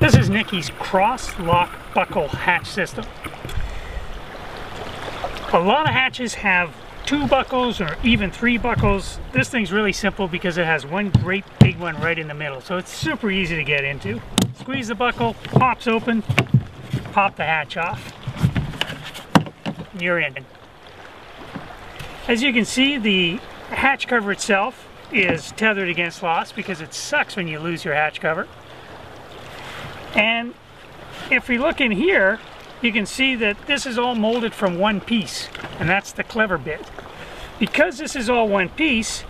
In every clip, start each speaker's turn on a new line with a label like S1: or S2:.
S1: This is Necky's cross lock buckle hatch system. A lot of hatches have two buckles or even three buckles. This thing's really simple because it has one great big one right in the middle. So it's super easy to get into. Squeeze the buckle, pops open, pop the hatch off. You're in. As you can see, the hatch cover itself is tethered against loss because it sucks when you lose your hatch cover. And if we look in here, you can see that this is all molded from one piece, and that's the clever bit. Because this is all one piece,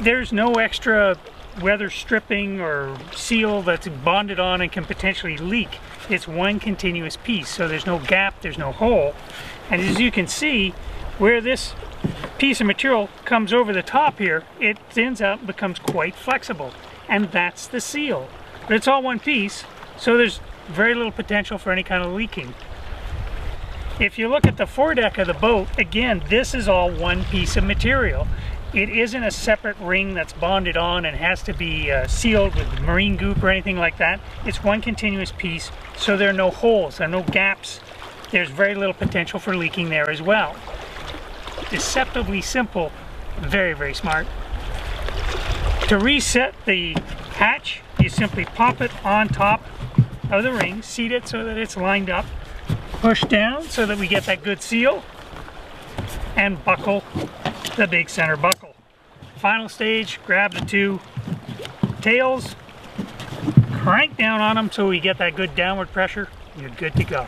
S1: there's no extra weather stripping or seal that's bonded on and can potentially leak. It's one continuous piece, so there's no gap, there's no hole. And as you can see, where this piece of material comes over the top here, it thins out and becomes quite flexible. And that's the seal. But it's all one piece, so there's very little potential for any kind of leaking. If you look at the foredeck of the boat, again, this is all one piece of material. It isn't a separate ring that's bonded on and has to be uh, sealed with marine goop or anything like that. It's one continuous piece, so there are no holes, there are no gaps. There's very little potential for leaking there as well. Deceptively simple, very, very smart. To reset the hatch, you simply pop it on top of the ring, seat it so that it's lined up, push down so that we get that good seal and buckle the big center buckle. Final stage, grab the two tails, crank down on them so we get that good downward pressure, you're good to go.